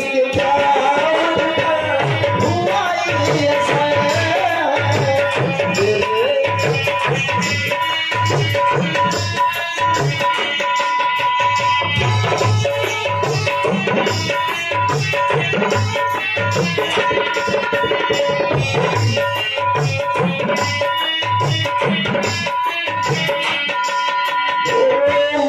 श्री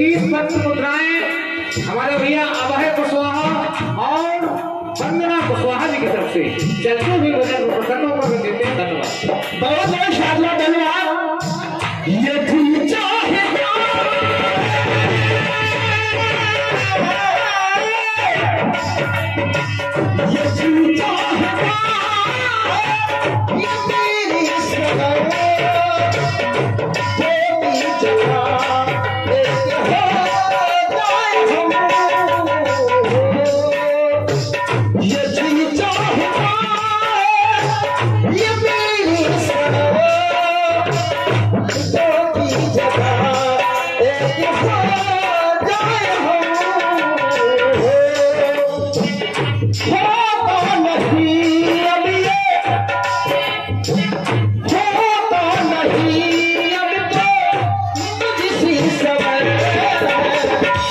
इक्कीस पंच मुद्राएँ हमारे भैया अभय कुशवाहा और वंदना कुशवाहा जी की तरफ़ से। चलते हुए भजन प्रसन्नों पर देते हैं, धन्यवाद। बहुत बहुत शानदार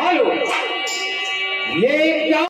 हेलो ये क्या